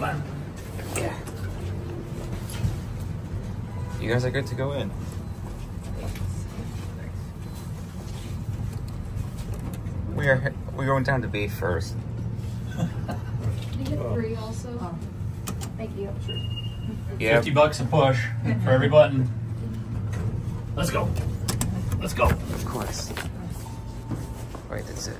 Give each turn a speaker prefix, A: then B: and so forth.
A: Yeah. You guys are good to go in. We are we're going down to B first.
B: Can you get three also? Oh.
C: Thank you. Sure.
A: Yeah.
D: Fifty bucks a push for every button. Let's go. Let's go.
A: Of course. All right, that's it.